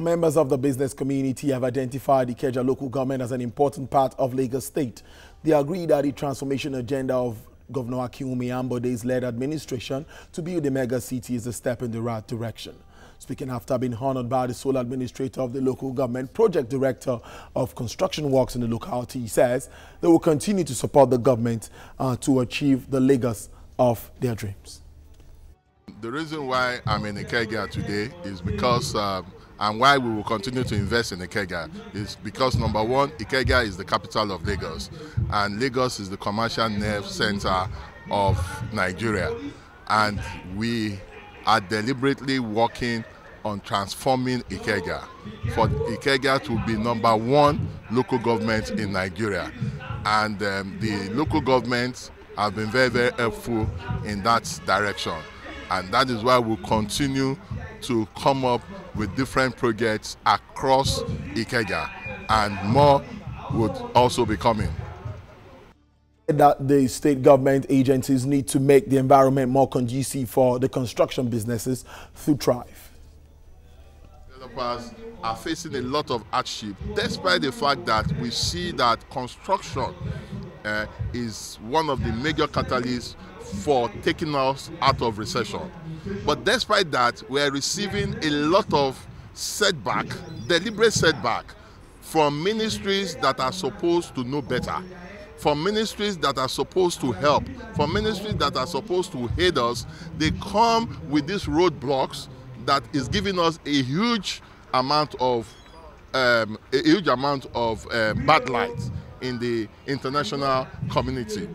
Members of the business community have identified the Ikeja local government as an important part of Lagos State. They agree that the transformation agenda of Governor Akinwumi Ambode's led administration to build a mega city is a step in the right direction. Speaking after being honored by the sole administrator of the local government, project director of construction works in the locality, he says they will continue to support the government uh, to achieve the Lagos of their dreams. The reason why I'm in Ikeja today is because um, and why we will continue to invest in Ikeja is because number one, Ikeja is the capital of Lagos, and Lagos is the commercial nerve center of Nigeria, and we are deliberately working on transforming Ikeja for Ikeja to be number one local government in Nigeria, and um, the local governments have been very very helpful in that direction, and that is why we continue to come up with different projects across Ikeja and more would also be coming. That the state government agencies need to make the environment more conducive for the construction businesses to thrive. Developers are facing a lot of hardship despite the fact that we see that construction uh, is one of the major catalysts for taking us out of recession. But despite that, we are receiving a lot of setback, deliberate setback, from ministries that are supposed to know better, from ministries that are supposed to help, from ministries that are supposed to aid us. They come with these roadblocks that is giving us a huge amount of um, a huge amount of um, bad light in the international community.